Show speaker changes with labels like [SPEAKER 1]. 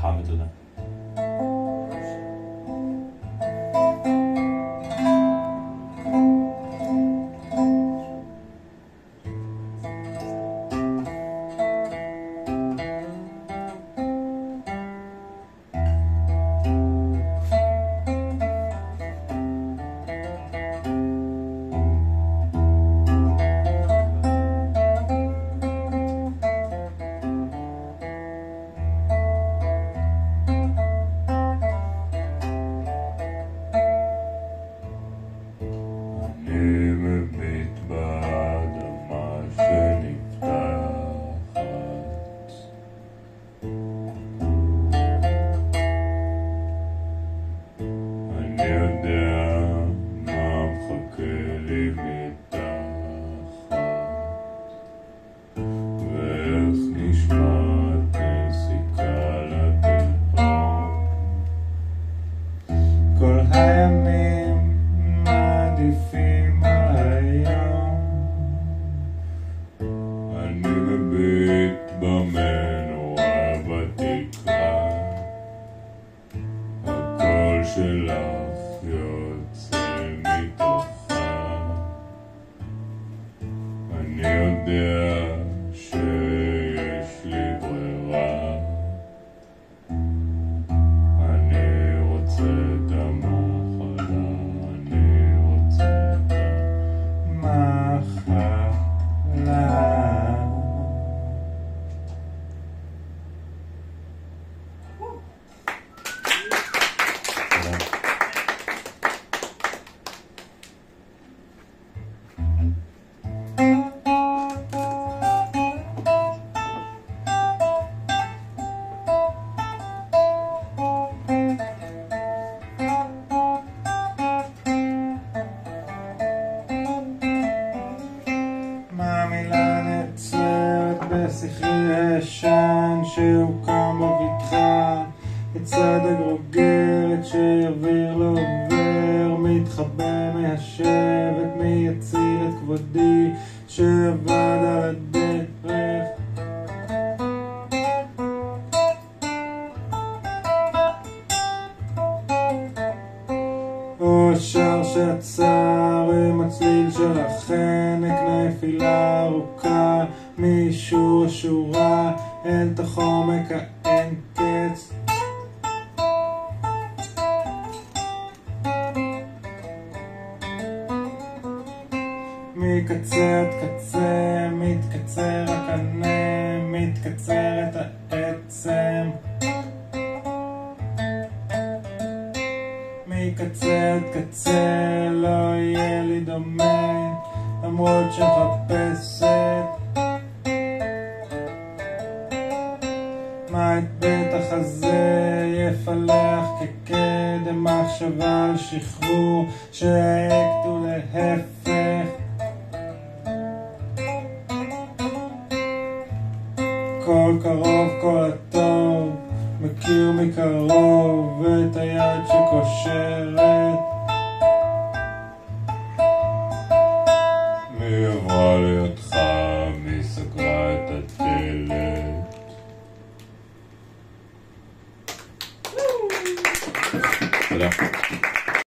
[SPEAKER 1] 他们真的 יודע מה מחכה לי מתחת ואיך נשמעת נסיקה לתהום כל הימים מעדיפים היום אני מביט במנורה בתקרה הקול שלך יוצא מתוכה. אני יודע שיש לי ברירה. אני רוצה המילה נעצרת בסכרי הישן שהוקם בבטחה לצד הגרוגרת שיביר לעובר מתחבא מהשבט מי יציל את כבודי שאבד על הדרך אושר שעצר עם הצליל של החנק נפילה ארוכה מאישור השורה אל תוך עומק האין קץ. מקצה עד קצה מתקצר הקנה מתקצרת העצם מקצה עד קצה לא יהיה לי דומה למרות שמחפשת מה את בטח הזה יפלח כקדם מחשבה על שחרור שהאקט הוא להפך. כל קרוב כל הטוב מכיר מקרוב את היד שקושרת מי עברה לידך? מי סגרה את הדלת? תודה.